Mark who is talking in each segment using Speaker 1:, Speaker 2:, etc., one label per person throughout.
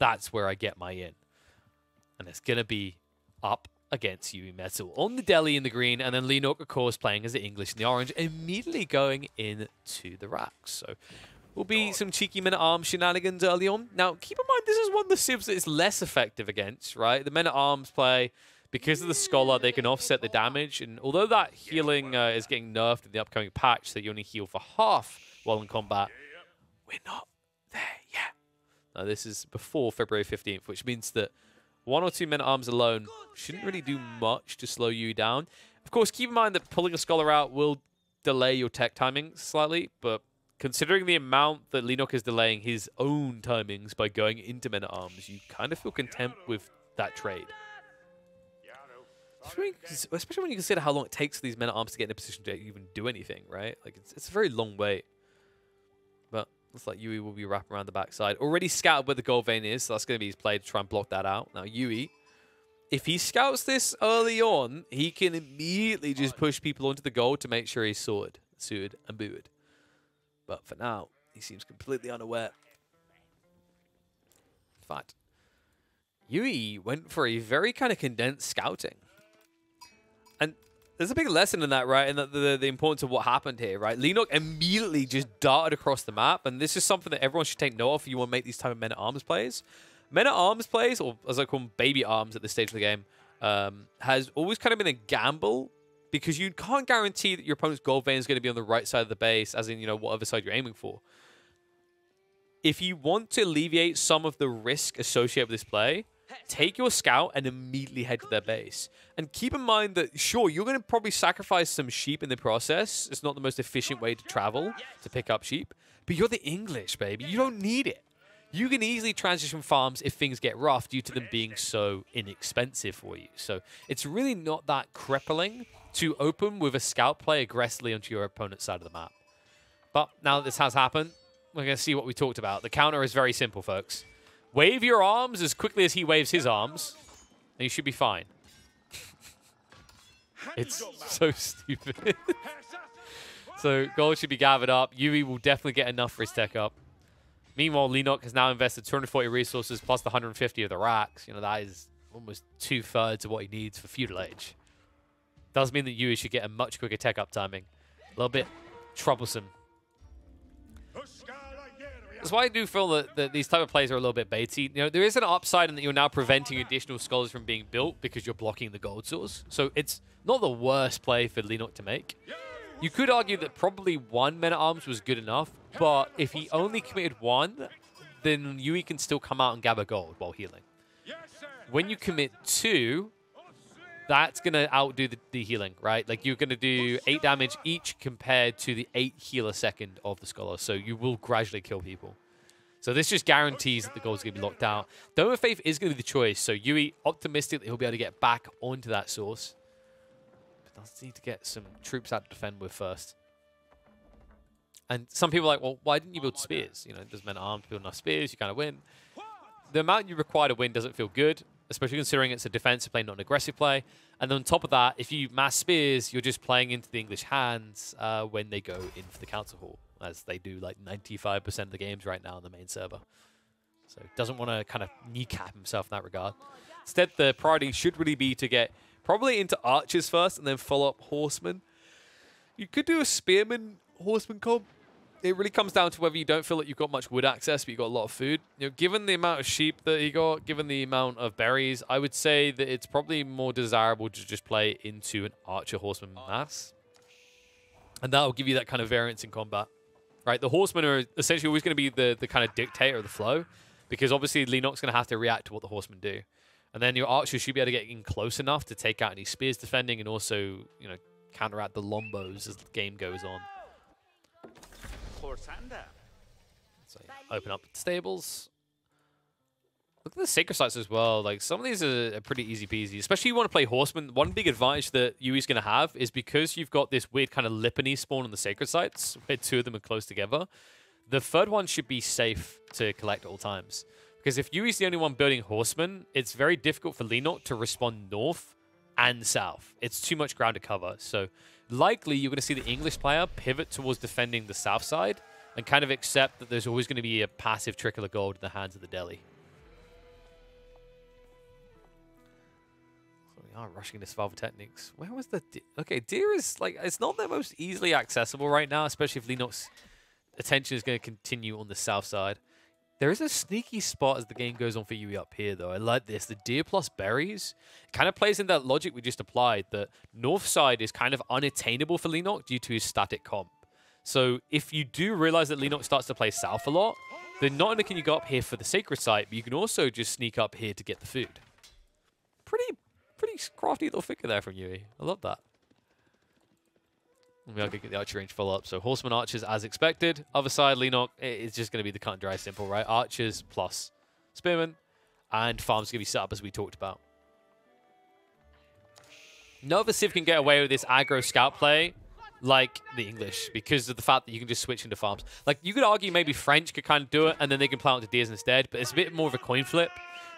Speaker 1: That's where I get my in. And it's going to be up against UE Metal on the Delhi in the green, and then Leenock, of course, playing as the English in the orange, immediately going into the racks. So will be some cheeky men-at-arms shenanigans early on. Now, keep in mind, this is one of the civs that is less effective against, right? The men-at-arms play, because of the Scholar, they can offset the damage, and although that healing uh, is getting nerfed in the upcoming patch, so you only heal for half while in combat, we're not there yet. This is before February 15th, which means that one or two men-at-arms alone shouldn't really do much to slow you down. Of course, keep in mind that pulling a Scholar out will delay your tech timing slightly, but considering the amount that Leenock is delaying his own timings by going into men-at-arms, you kind of feel content with that trade. Especially when you consider how long it takes for these men-at-arms to get in a position to even do anything, right? Like, it's, it's a very long wait. Looks like Yui will be wrapping around the backside. Already scouted where the gold vein is, so that's going to be his play to try and block that out. Now, Yui, if he scouts this early on, he can immediately just push people onto the gold to make sure he's sword, sued, and booed. But for now, he seems completely unaware. In fact, Yui went for a very kind of condensed scouting. There's a big lesson in that, right? And the, the, the, importance of what happened here, right? Leenock immediately just darted across the map. And this is something that everyone should take note of if you want to make these type of men-at-arms plays. Men-at-arms plays, or as I call them, baby arms at this stage of the game, um, has always kind of been a gamble because you can't guarantee that your opponent's gold vein is going to be on the right side of the base, as in, you know, whatever side you're aiming for. If you want to alleviate some of the risk associated with this play, take your scout and immediately head to their base. And keep in mind that, sure, you're going to probably sacrifice some sheep in the process. It's not the most efficient way to travel to pick up sheep. But you're the English, baby. You don't need it. You can easily transition farms if things get rough due to them being so inexpensive for you. So it's really not that crippling to open with a scout play aggressively onto your opponent's side of the map. But now that this has happened, we're going to see what we talked about. The counter is very simple, folks. Wave your arms as quickly as he waves his arms, and you should be fine. it's so stupid. so gold should be gathered up. Yui will definitely get enough for his tech up. Meanwhile, Leenock has now invested 240 resources plus the 150 of the racks. You know, that is almost two-thirds of what he needs for Feudal Age. Does mean that Yui should get a much quicker tech up timing. A little bit troublesome. That's why I do feel that, that these type of plays are a little bit baity. You know, there is an upside in that you're now preventing additional scholars from being built because you're blocking the gold source. So it's not the worst play for Leenock to make. You could argue that probably one men-at-arms was good enough, but if he only committed one, then Yui can still come out and gather gold while healing. When you commit two, that's going to outdo the, the, healing, right? Like you're going to do 8 damage each compared to the 8 heal a second of the Scholar. So you will gradually kill people. So this just guarantees that the goal is going to be locked out. Dome of Faith is going to be the choice. So Yui, optimistic that he'll be able to get back onto that source. But does need to get some troops out to defend with first. And some people are like, well, why didn't you build spears? You know, it doesn't mean armed build enough spears, you kind of win. The amount you require to win doesn't feel good especially considering it's a defensive play, not an aggressive play. And then on top of that, if you mass spears, you're just playing into the English hands uh, when they go in for the council hall, as they do like 95% of the games right now on the main server. So doesn't want to kind of kneecap himself in that regard. Instead, the priority should really be to get probably into archers first and then follow up horsemen. You could do a spearman horseman comp it really comes down to whether you don't feel that you've got much wood access, but you've got a lot of food. You know, given the amount of sheep that he got, given the amount of berries, I would say that it's probably more desirable to just play into an archer horseman mass. And that'll give you that kind of variance in combat. Right? The horsemen are essentially always going to be the, the kind of dictator of the flow, because obviously Leenock's going to have to react to what the horsemen do. And then your archers should be able to get in close enough to take out any spears defending and also, you know, counteract the lombos as the game goes on. So yeah, open up stables. Look at the sacred sites as well. Like some of these are, are pretty easy peasy, especially you want to play horseman. One big advantage that Yui's going to have is because you've got this weird kind of Lipany spawn on the sacred sites, where two of them are close together. The third one should be safe to collect at all times. Because if Yui's the only one building horsemen, it's very difficult for Leenock to respond north and south. It's too much ground to cover. So likely you're going to see the English player pivot towards defending the south side and kind of accept that there's always going to be a passive trickle of gold in the hands of the Delhi. are rushing this valve techniques. Where was the okay? Deer is like it's not the most easily accessible right now, especially if Leenock's attention is going to continue on the south side. There is a sneaky spot as the game goes on for Yui up here, though. I like this. The deer plus berries kind of plays in that logic we just applied that north side is kind of unattainable for Lenox due to his static comp. So if you do realize that Leenock starts to play south a lot, then not only can you go up here for the sacred site, but you can also just sneak up here to get the food. Pretty, pretty crafty little figure there from Yui. I love that. We are going to get the archer range full up. So Horseman Archers as expected. Other side, Leenock, it's just going to be the cut and dry simple, right? Archers plus Spearmen. And farms going to be set up as we talked about. No other Civ can get away with this aggro scout play like the English because of the fact that you can just switch into farms. Like, you could argue maybe French could kind of do it and then they can play out to Deers instead, but it's a bit more of a coin flip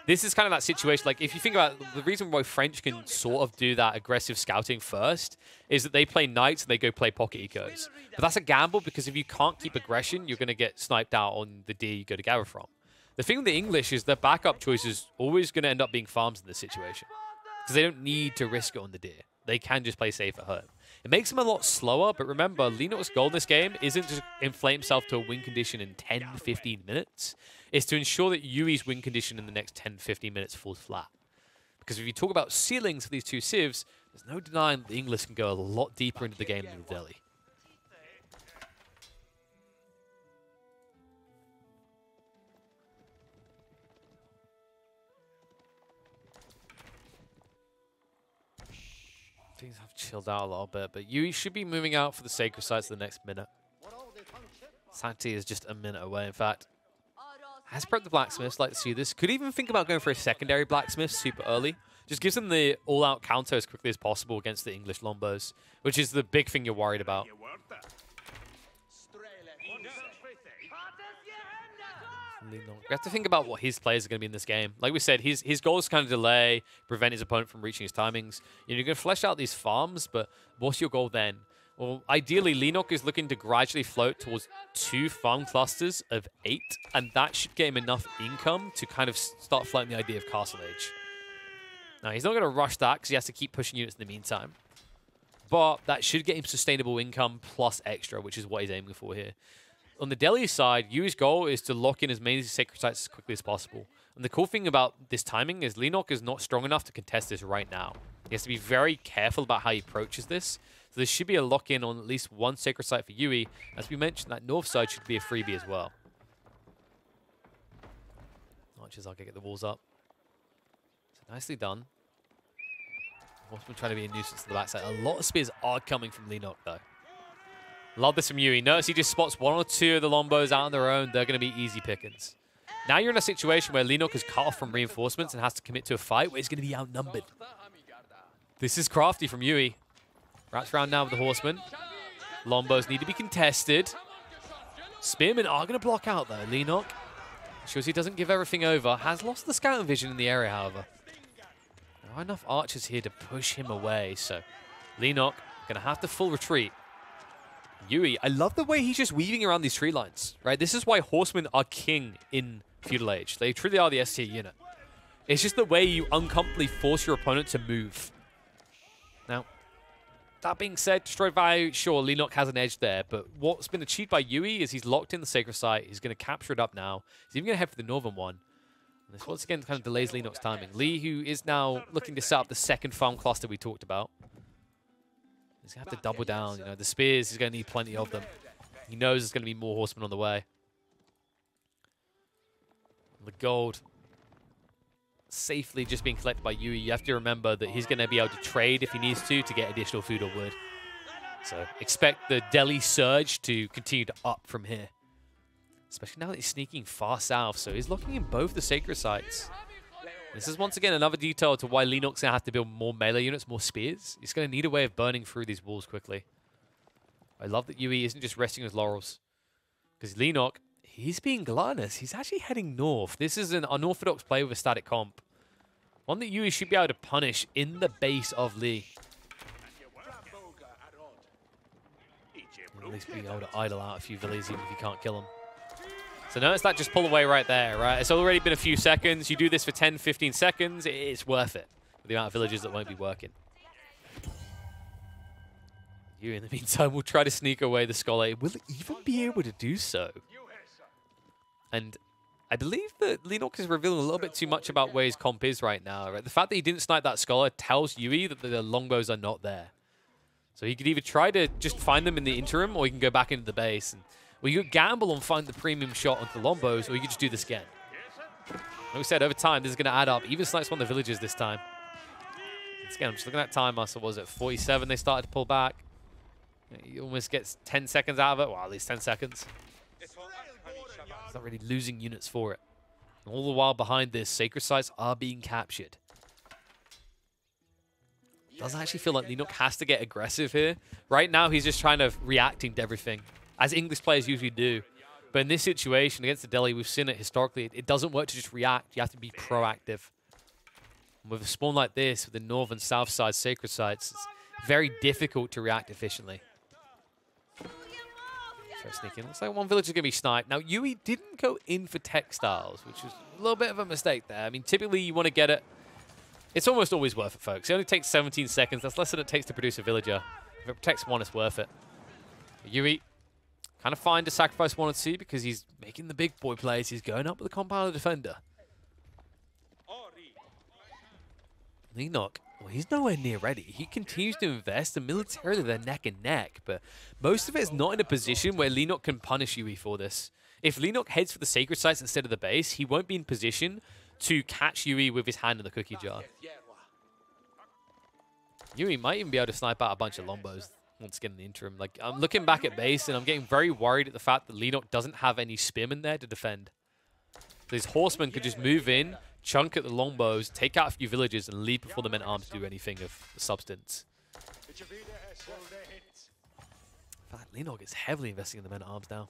Speaker 1: this is kind of that situation. Like, if you think about it, the reason why French can sort of do that aggressive scouting first is that they play knights and they go play pocket ecos. But that's a gamble because if you can't keep aggression, you're going to get sniped out on the deer you go to gather from. The thing with the English is their backup choice is always going to end up being farms in this situation because they don't need to risk it on the deer. They can just play safe at home. It makes him a lot slower, but remember, Leenock's goal in this game isn't to inflate himself to a win condition in 10, 15 minutes It's to ensure that Yui's win condition in the next 10, 15 minutes falls flat. Because if you talk about ceilings for these two civs, there's no denying that the English can go a lot deeper into the game than Delhi. Things have chilled out a little bit, but Yui should be moving out for the Sacred Sites the next minute. Santi is just a minute away, in fact. Has prepped the blacksmiths, like to see this. Could even think about going for a secondary blacksmith super early. Just gives them the all-out counter as quickly as possible against the English Lombos, which is the big thing you're worried about. We have to think about what his players are going to be in this game. Like we said, his his goal is kind of delay, prevent his opponent from reaching his timings. You know, you're going to flesh out these farms, but what's your goal then? Well, ideally, Leenock is looking to gradually float towards two farm clusters of eight, and that should get him enough income to kind of start floating the idea of Castle Age. Now, he's not going to rush that because he has to keep pushing units in the meantime. But that should get him sustainable income plus extra, which is what he's aiming for here. On the Delhi side, Yu's goal is to lock in as many sacred sites as quickly as possible. And the cool thing about this timing is Leenock is not strong enough to contest this right now. He has to be very careful about how he approaches this so there should be a lock-in on at least one sacred site for Yui. As we mentioned, that north side should be a freebie as well. Archers are going to get the walls up. So nicely done. Horseman trying to be a nuisance to the backside. A lot of spears are coming from Leenock, though. Love this from Yui. Notice he just spots one or two of the Lombos out on their own. They're going to be easy pickings. Now you're in a situation where Leenock is cut off from reinforcements and has to commit to a fight where he's going to be outnumbered. This is crafty from Yui. Wraps around now with the Horseman. Lombos need to be contested. Spearmen are going to block out, though. Leenock shows he doesn't give everything over. Has lost the scouting vision in the area, however. There are enough archers here to push him away, so Leenock going to have to full retreat. Yui, I love the way he's just weaving around these tree lines, right? This is why horsemen are king in Feudal Age. They truly are the S tier unit. It's just the way you uncomfortably force your opponent to move. Now, that being said, destroyed value, sure, Leenock has an edge there, but what's been achieved by Yui is he's locked in the Sacred Site. He's going to capture it up now. He's even going to head for the northern one. And this once again kind of delays Leenock's timing. Lee, who is now looking to set up the second farm cluster we talked about. He's going to have to double down. You know, the spears, he's going to need plenty of them. He knows there's going to be more horsemen on the way. The gold safely just being collected by Yui, you have to remember that he's going to be able to trade if he needs to to get additional food or wood. So expect the Delhi surge to continue to up from here. Especially now that he's sneaking far south, so he's locking in both the sacred sites. This is once again another detail to why going to have to build more melee units, more spears. He's going to need a way of burning through these walls quickly. I love that Yui isn't just resting his laurels. Because Leenock He's being gluttonous. He's actually heading north. This is an unorthodox play with a static comp. One that Yui should be able to punish in the base of Lee. At least be able to idle out a few villies even if you can't kill them. So notice that just pull away right there, right? It's already been a few seconds. You do this for 10, 15 seconds, it's worth it. the amount of villagers that won't be working. You, in the meantime, will try to sneak away the Scholar. Will even be able to do so? And I believe that Leenock is revealing a little bit too much about where his comp is right now. Right? The fact that he didn't snipe that Scholar tells Yui that the longbows are not there. So he could either try to just find them in the interim, or he can go back into the base. And, well, you could gamble and find the premium shot on the longbows, or you just do this again. Like we said, over time, this is going to add up. Even snipes of the villages this time. Once again, I'm just looking at time muscle. Was it 47 they started to pull back? He almost gets 10 seconds out of it. Well, at least 10 seconds. He's not really losing units for it. And all the while behind this, sacred sites are being captured. Doesn't actually feel like Leenock has to get aggressive here. Right now, he's just trying to reacting to everything, as English players usually do. But in this situation against the Delhi, we've seen it historically. It doesn't work to just react. You have to be proactive. And with a spawn like this, with the north and south side sacred sites, it's very difficult to react efficiently. Try sneaking. Looks like one village is going to be sniped. Now, Yui didn't go in for textiles, which was a little bit of a mistake there. I mean, typically you want to get it. It's almost always worth it, folks. It only takes 17 seconds. That's less than it takes to produce a villager. If it protects one, it's worth it. Yui kind of fine to sacrifice one or two because he's making the big boy plays. He's going up with the compiler defender. Leenock well, he's nowhere near ready. He continues to invest, and militarily they're neck and neck, but most of it is not in a position where Leenock can punish Yui for this. If Leenock heads for the sacred sites instead of the base, he won't be in position to catch Yui with his hand in the cookie jar. Yui might even be able to snipe out a bunch of Lombos once again in the interim. Like, I'm looking back at base, and I'm getting very worried at the fact that Leenock doesn't have any spim in there to defend. These horsemen could just move in, chunk at the longbows, take out a few villages, and leave before the men-at-arms do anything of substance. In fact, is heavily investing in the men-at-arms now.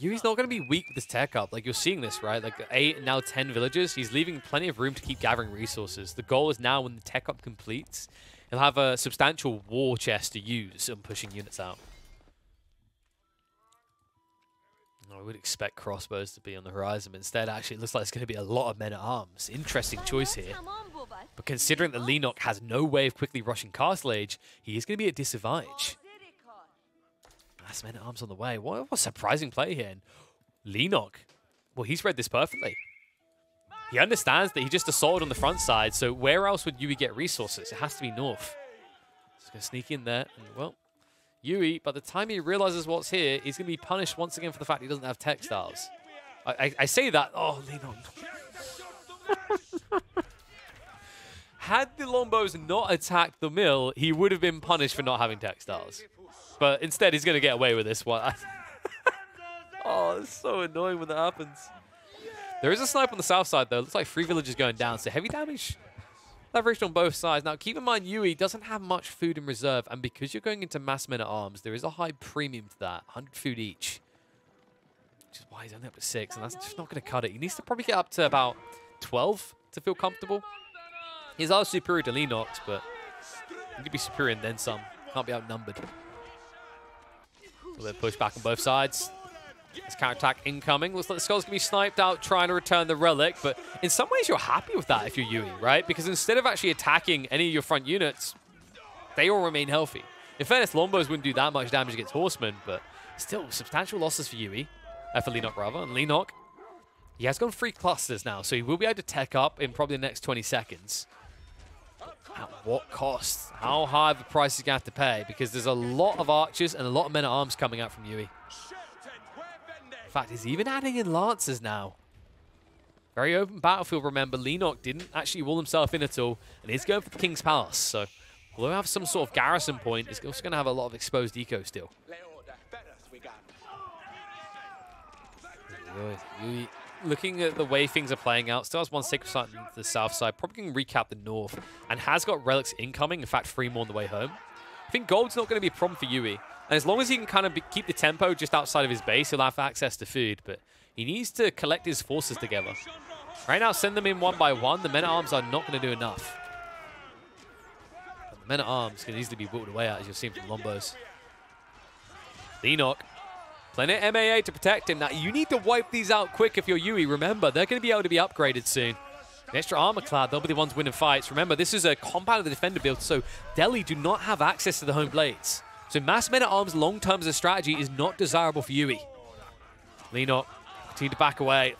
Speaker 1: Yui's not going to be weak with this tech up. Like, you're seeing this, right? Like, 8, now 10 villages. He's leaving plenty of room to keep gathering resources. The goal is now, when the tech up completes, he'll have a substantial war chest to use in pushing units out. I would expect crossbows to be on the horizon, but instead actually it looks like it's going to be a lot of men-at-arms. Interesting choice here. But considering that Leenock has no way of quickly rushing Castle Age, he is going to be at disadvantage. That's men-at-arms on the way. What, what a surprising play here. And Leenock, well, he's read this perfectly. He understands that he just assaulted on the front side, so where else would Yui get resources? It has to be north. Just going to sneak in there, and well, Yui, by the time he realizes what's here, he's going to be punished once again for the fact he doesn't have textiles. I, I, I say that. Oh, lean on. Had the Lombos not attacked the mill, he would have been punished for not having textiles. But instead, he's going to get away with this one. oh, it's so annoying when that happens. There is a snipe on the south side, though. Looks like three villages going down, so heavy damage leveraged on both sides. Now, keep in mind, Yui doesn't have much food in reserve, and because you're going into mass men-at-arms, there is a high premium to that, 100 food each. Which is why he's only up to 6, and that's just not going to cut it. He needs to probably get up to about 12 to feel comfortable. He's our superior to Leenock's, but he could be superior and then some. Can't be outnumbered. Of push back on both sides. This counterattack incoming. Looks like the Skull's going to be sniped out trying to return the Relic, but in some ways you're happy with that if you're Yui, right? Because instead of actually attacking any of your front units, they all remain healthy. In fairness, Lombos wouldn't do that much damage against Horsemen, but still substantial losses for Yui. Uh, for Leenock, rather. And Leenock, he has gone three clusters now, so he will be able to tech up in probably the next 20 seconds. At what cost? How high of a price is going to have to pay? Because there's a lot of archers and a lot of men-at-arms coming out from Yui fact, he's even adding in Lancers now. Very open battlefield, remember. Leenock didn't actually wall himself in at all, and he's going for the King's Palace. So, although we have some sort of garrison point, he's also going to have a lot of exposed eco still. Looking at the way things are playing out, still has one Sacred Site on the south side, probably can recap the north, and has got relics incoming, in fact, three more on the way home. I think gold's not going to be a problem for Yui. And as long as he can kind of be, keep the tempo just outside of his base, he'll have access to food. But he needs to collect his forces together. Right now, send them in one by one. The men-at-arms are not going to do enough. But the men-at-arms can easily be whittled away at, as you'll see from Lombos. Leenock. Planet MAA to protect him. Now, you need to wipe these out quick if you're Yui. Remember, they're going to be able to be upgraded soon. Extra armor clad, they'll be the ones winning fights. Remember, this is a compound of the defender build, so Delhi do not have access to the home blades. So mass men at arms long term as a strategy is not desirable for Yui. Leenock continue to back away.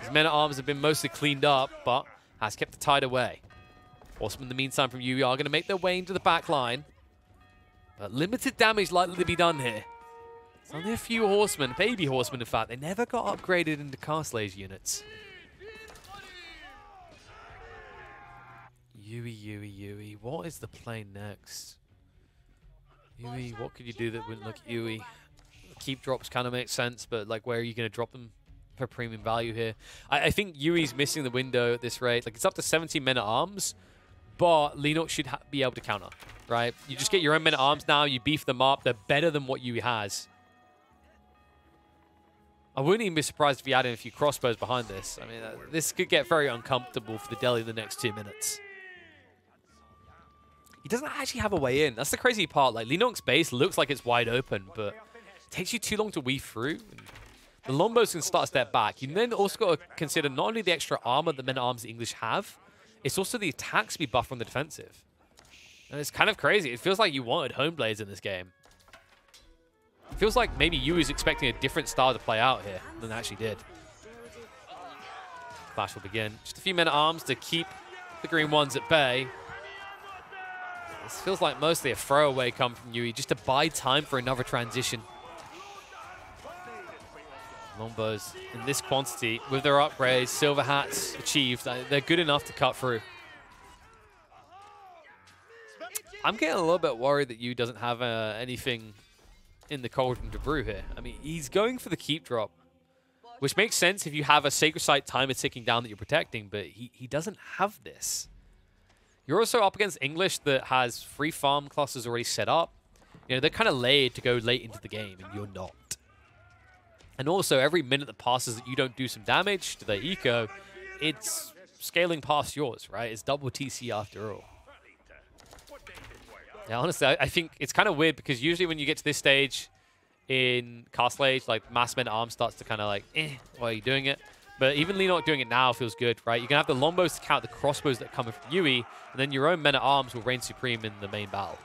Speaker 1: His men at arms have been mostly cleaned up, but has kept the tide away. Horsemen, in the meantime, from Yui are going to make their way into the back line. But limited damage likely to be done here. It's only a few horsemen, baby horsemen in fact. They never got upgraded into Castlage units. Yui, Yui, Yui. What is the play next? Yui, what could you do that wouldn't look Yui? Keep drops kind of makes sense, but like where are you going to drop them for premium value here? I, I think Yui's missing the window at this rate. Like it's up to 17 men at arms, but Leenock should be able to counter, right? You just get your own men at arms now, you beef them up, they're better than what Yui has. I wouldn't even be surprised if he added a few crossbows behind this. I mean, uh, this could get very uncomfortable for the Delhi in the next two minutes. He doesn't actually have a way in. That's the crazy part. Like, Leenock's base looks like it's wide open, but it takes you too long to weave through. The Lombos can start a step back. You then also got to consider not only the extra armor that men at arms English have, it's also the attack speed buff from the defensive. And it's kind of crazy. It feels like you wanted home blades in this game. It feels like maybe you was expecting a different style to play out here than actually did. Clash will begin. Just a few men at arms to keep the green ones at bay. This feels like mostly a throwaway come from Yui, just to buy time for another transition. Longbows in this quantity, with their upgrades, silver hats achieved, uh, they're good enough to cut through. I'm getting a little bit worried that Yu doesn't have uh, anything in the Cauldron to brew here. I mean, he's going for the keep drop, which makes sense if you have a Sacred Site timer ticking down that you're protecting, but he, he doesn't have this. You're also up against English that has free farm clusters already set up. You know, they're kind of laid to go late into the game, and you're not. And also, every minute that passes that you don't do some damage to their eco, it's scaling past yours, right? It's double TC after all. Yeah, honestly, I, I think it's kind of weird because usually when you get to this stage in Castlage, like Mass Men Arm starts to kind of like, eh, why are you doing it? But even Leenock doing it now feels good, right? You're going to have the longbows to count the crossbows that come from Yui, and then your own men at arms will reign supreme in the main battle.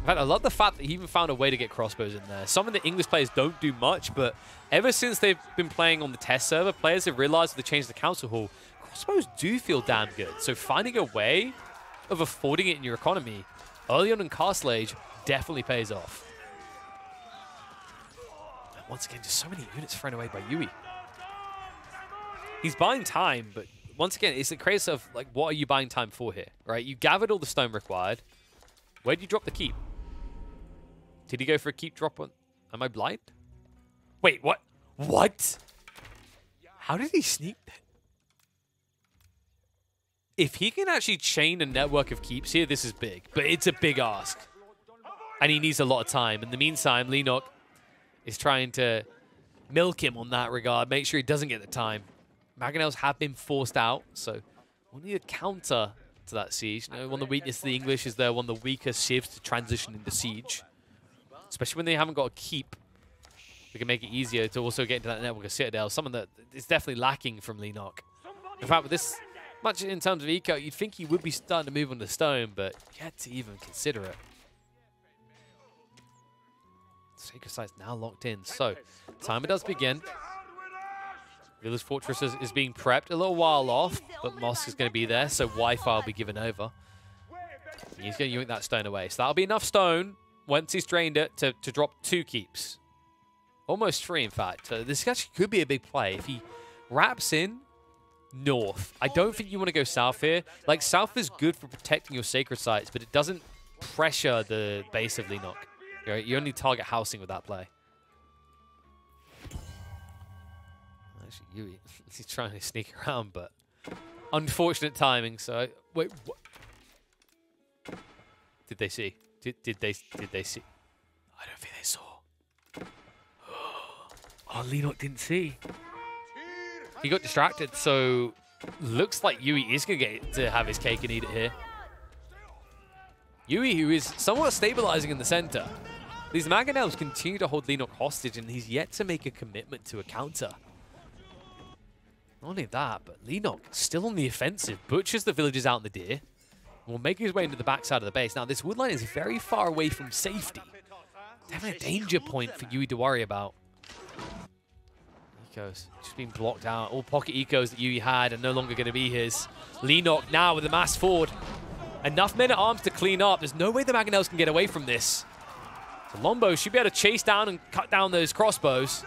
Speaker 1: In fact, I love the fact that he even found a way to get crossbows in there. Some of the English players don't do much, but ever since they've been playing on the test server, players have realized they changed the council hall, crossbows do feel damn good. So finding a way of affording it in your economy early on in Castle Age definitely pays off. And once again, just so many units thrown away by Yui he's buying time, but once again, it's a case of, like, what are you buying time for here, right? You gathered all the stone required. Where did you drop the keep? Did he go for a keep drop on... Am I blind? Wait, what? What? How did he sneak that? If he can actually chain a network of keeps here, this is big. But it's a big ask. And he needs a lot of time. In the meantime, Leenock is trying to milk him on that regard, make sure he doesn't get the time. Mangonels have been forced out, so we'll need a counter to that siege. You know, one of the weaknesses of the English is they're one of the weaker civs to transition into siege. Especially when they haven't got a keep. We can make it easier to also get into that network of Citadel, something that is definitely lacking from Leenock. In fact, with this much in terms of eco, you'd think he would be starting to move on the stone, but yet to even consider it. Sacred Site's now locked in. So, timer does begin. Village Fortress is, is, being prepped. A little while off, but Mosque is going to be there, so Wi-Fi will be given over. He's going to yank that stone away. So that'll be enough stone, once he's drained it, to, to drop two keeps. Almost three, in fact. So this actually could be a big play. If he wraps in north, I don't think you want to go south here. Like, south is good for protecting your sacred sites, but it doesn't pressure the base of Leenock. You only target housing with that play. Actually, Yui, he's trying to sneak around, but unfortunate timing. So wait, what? Did they see? Did did they did they see? I don't think they saw. Oh, Leenock didn't see. He got distracted, so looks like Yui is going to get to have his cake and eat it here. Yui, who is somewhat stabilizing in the center. These Mangonels continue to hold Leenock hostage, and he's yet to make a commitment to a counter. Not only that, but Leenock still on the offensive. Butchers the villagers out in the deer. Will make his way into the backside of the base. Now, this woodline is very far away from safety. Definitely a danger point for Yui to worry about. Ecos just being blocked out. All pocket ecos that Yui had are no longer going to be his. Leenock now with the mass forward. Enough men at arms to clean up. There's no way the Mangonels can get away from this. So Lombo should be able to chase down and cut down those crossbows.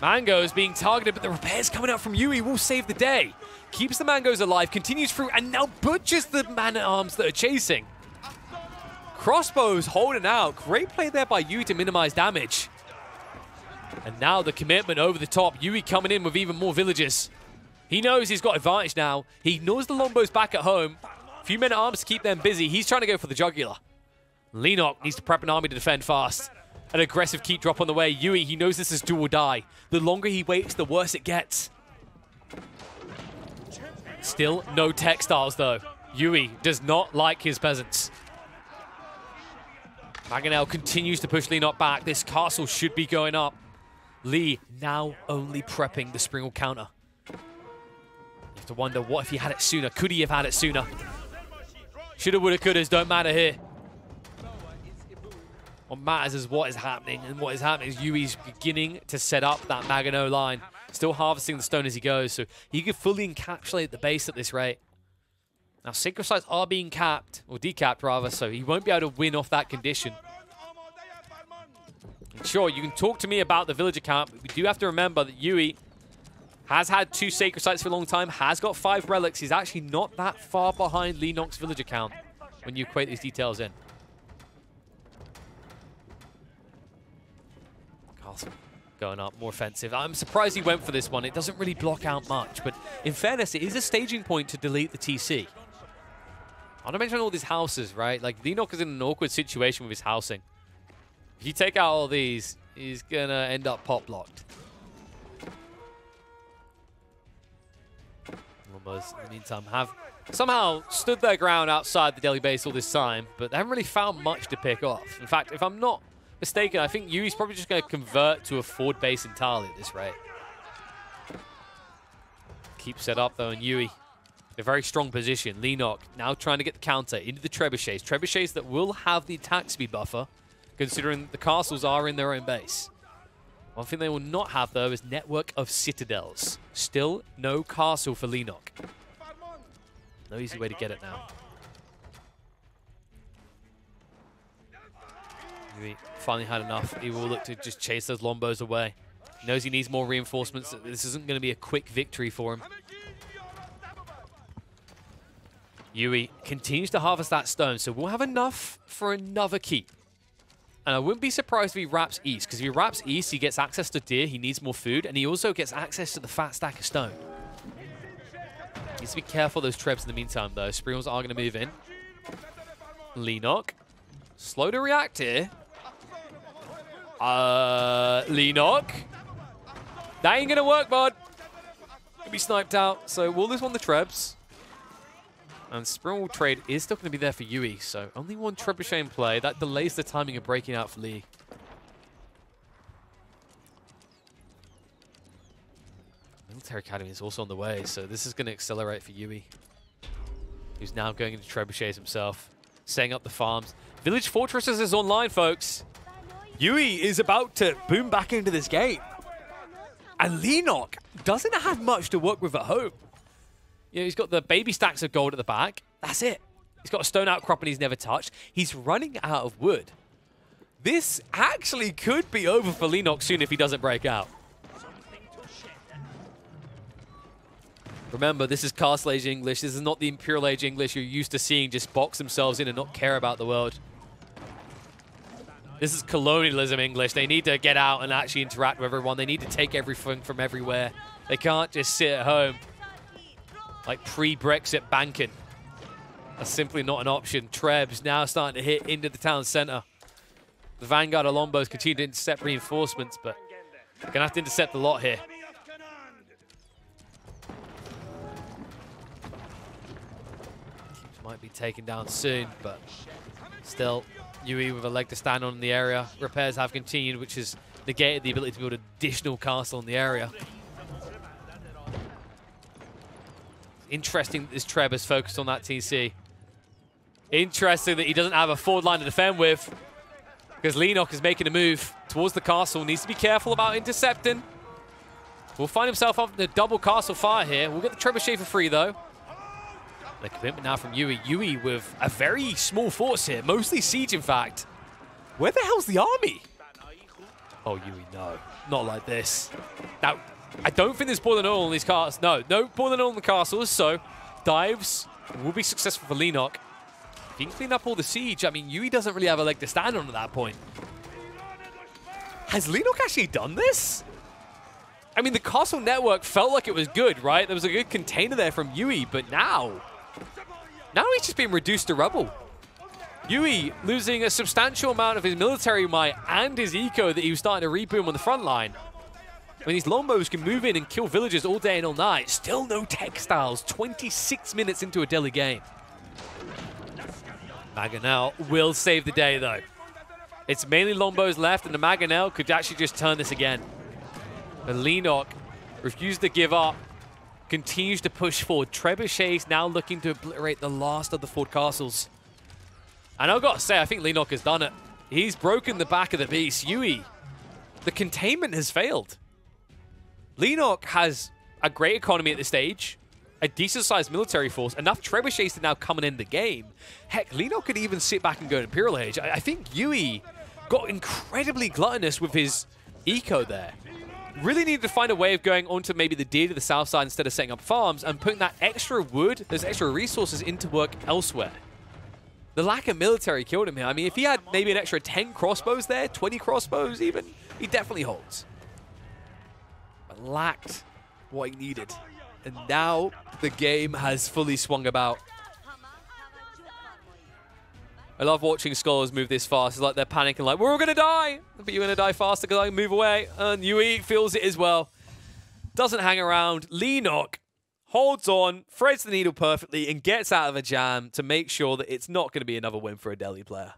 Speaker 1: Mangoes being targeted, but the repairs coming out from Yui will save the day. Keeps the Mangoes alive, continues through, and now butchers the man-at-arms that are chasing. Crossbows holding out. Great play there by Yui to minimize damage. And now the commitment over the top. Yui coming in with even more villagers. He knows he's got advantage now. He knows the Lombo's back at home. A Few men-at-arms to keep them busy. He's trying to go for the jugular. Leenock needs to prep an army to defend fast. An aggressive keep drop on the way. Yui, he knows this is do or die. The longer he waits, the worse it gets. Still no textiles, though. Yui does not like his peasants. Mangonel continues to push Leenock back. This castle should be going up. Lee now only prepping the Springald counter. You have to wonder, what if he had it sooner? Could he have had it sooner? Shoulda, woulda, couldas don't matter here. What matters is what is happening, and what is happening is Yui's beginning to set up that Mangonel line. Still harvesting the stone as he goes, so he could fully encapsulate the base at this rate. Now, Sacred sites are being capped, or decapped rather, so he won't be able to win off that condition. sure, you can talk to me about the villager count, but we do have to remember that Yui has had two sacred sites for a long time, has got five relics. He's actually not that far behind Leenock's villager count when you equate these details in. Castle going up, more offensive. I'm surprised he went for this one. It doesn't really block out much, but in fairness, it is a staging point to delete the TC. I want to mention all these houses, right? Like, Leenock is in an awkward situation with his housing. If you take out all these, he's going to end up pop-locked. Almost, in the meantime, have somehow stood their ground outside the Delhi base all this time, but they haven't really found much to pick off. In fact, if I'm not mistaken, I think Yui's probably just going to convert to a forward base entirely at this rate. Keep set up, though, and Yui a very strong position. Leenock now trying to get the counter into the trebuchets. Trebuchets that will have the attack speed buffer, considering the castles are in their own base. One thing they will not have, though, is network of citadels. Still no castle for Leenock. No easy way to get it now. He finally had enough. He will look to just chase those Lombos away. Knows he needs more reinforcements. This isn't going to be a quick victory for him. Yui continues to harvest that stone, so we'll have enough for another keep. And I wouldn't be surprised if he wraps east, because if he wraps east, he gets access to deer, he needs more food, and he also gets access to the fat stack of stone. Needs to be careful those trebs in the meantime, though. Springalds are going to move in. Leenock. Slow to react here. Uh, Leenock. That ain't going to work, bud. Could be sniped out. So we'll lose one the trebs. And Spring trade is still going to be there for Yui, so only one Trebuchet in play. That delays the timing of breaking out for Lee. Military Academy is also on the way, so this is going to accelerate for Yui. Who's now going into Trebuchets himself, setting up the farms. Village Fortresses is online, folks. Yui is about to boom back into this game. And Leenock doesn't have much to work with at home. You know, he's got the baby stacks of gold at the back. That's it. He's got a stone outcrop and he's never touched. He's running out of wood. This actually could be over for Leenock soon if he doesn't break out. Remember, this is Castle Age English. This is not the Imperial Age English you're used to seeing just box themselves in and not care about the world. This is colonialism English. They need to get out and actually interact with everyone. They need to take everything from everywhere. They can't just sit at home like pre-Brexit banking. That's simply not an option. Trebs now starting to hit into the town centre. The Vanguard of Lombos continue to intercept reinforcements, but they're going to have to intercept a lot here. Might be taken down soon, but still, Yui with a leg to stand on in the area. Repairs have continued, which has negated the ability to build additional castle in the area. Interesting that this Treb is focused on that TC. Interesting that he doesn't have a forward line to defend with. Because Leenock is making a move towards the castle. Needs to be careful about intercepting. Will find himself up in the double castle fire here. We'll get the trebuchet for free, though. The commitment now from Yui. Yui with a very small force here. Mostly siege, in fact. Where the hell's the army? Oh, Yui, no. Not like this. Now, I don't think there's boiling oil in these castles. No, no boiling oil in the castles, so dives will be successful for Leenock. If he can clean up all the siege, I mean, Yui doesn't really have a leg to stand on at that point. Has Leenock actually done this? I mean, the castle network felt like it was good, right? There was a good container there from Yui, but now... Now he's just been reduced to rubble. Yui losing a substantial amount of his military might and his eco that he was starting to reboom on the front line. I mean, these longbows can move in and kill villagers all day and all night. Still no textiles. 26 minutes into a Delhi game. Mangonel will save the day, though. It's mainly longbows left, and the Mangonel could actually just turn this again. But Leenock refused to give up, continues to push forward. Trebuchet is now looking to obliterate the last of the fort castles. And I've got to say, I think Leenock has done it. He's broken the back of the beast. Yui, the containment has failed. Leenock has a great economy at this stage, a decent-sized military force, enough trebuchets to now come and end the game. Heck, Leenock could even sit back and go Imperial Age. I, I think Yui got incredibly gluttonous with his eco there. Really needed to find a way of going onto maybe the deer to the south side instead of setting up farms and putting that extra wood, those extra resources into work elsewhere. The lack of military killed him here. I mean, if he had maybe an extra 10 crossbows there, 20 crossbows even, he definitely holds. But lacked what he needed. And now the game has fully swung about. I love watching scholars move this fast. It's like they're panicking, like, we're all going to die. But you're going to die faster because I can move away. And Yui feels it as well. Doesn't hang around. Leenock holds on, threads the needle perfectly, and gets out of a jam to make sure that it's not going to be another win for a Delhi player.